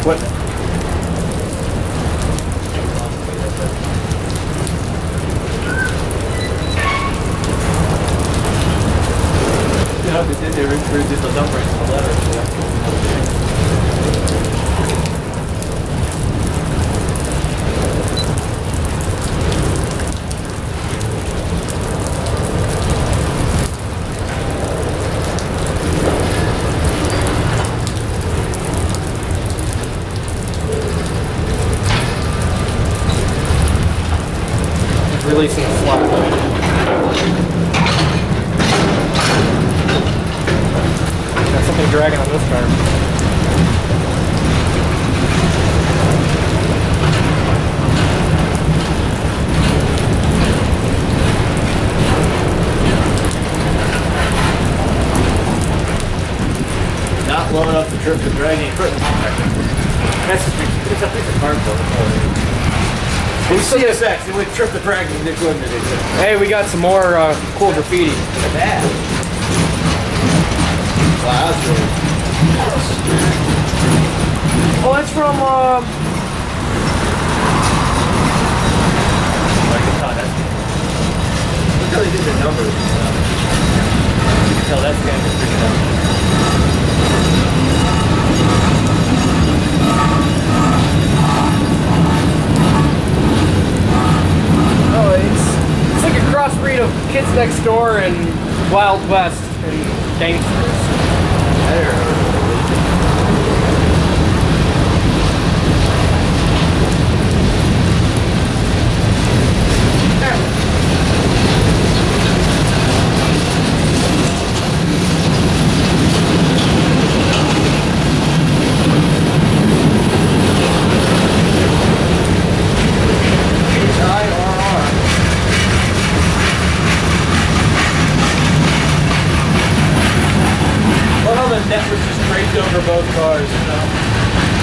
You know, they did, they redid the rates in the letter. Releasing the slot. Got something dragging on this car. Not low enough to trip the dragging equipment. That's just, it's a piece of cardboard. We see a sex, it would trip the dragging equipment. Hey, we got some more uh, cool graffiti. Bad. Wow, that's really. Oh, that's from um. Like it's not that. Look how they did the numbers. You can tell that's kind of freaking out. Next Door and Wild West and gangsters. one that just draped over both cars, you know?